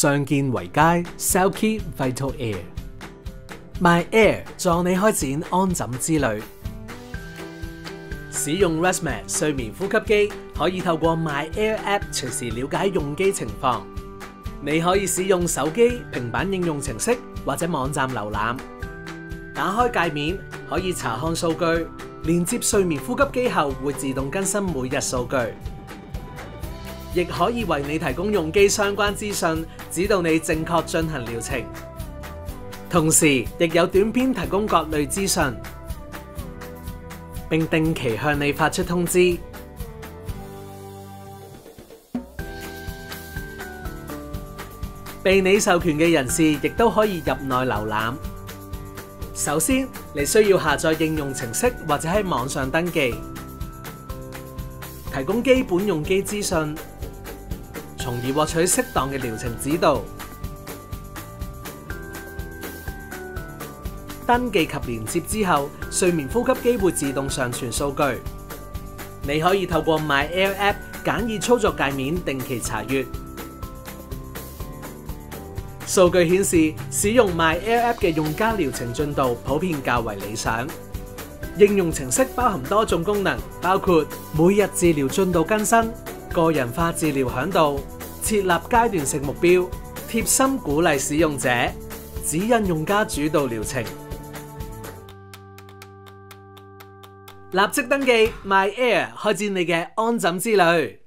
上健維佳 Selkie Vital Air My Air 助你開展安枕之旅。使用 ResMed 睡眠呼吸機，可以透過 My Air App 隨時了解用機情況。你可以使用手機、平板應用程式或者網站瀏覽。打開界面可以查看數據，連接睡眠呼吸機後會自動更新每日數據。亦可以為你提供用機相關資訊，指導你正確進行疗程。同時，亦有短片提供各類資訊，並定期向你發出通知。被你授權嘅人士亦都可以入內瀏覽。首先，你需要下載應用程式或者喺網上登記，提供基本用機資訊。从而獲取適當嘅療程指導。登記及連接之後，睡眠呼吸機會自動上傳數據。你可以透過 My Air App 简易操作界面定期查閱。數據顯示，使用 My Air App 嘅用家療程進度普遍較為理想。應用程式包含多種功能，包括每日治療進度更新、個人化治療響度。設立階段性目標，貼心鼓勵使用者，指引用家主導療程。立即登記 My Air，開展你嘅安枕之旅。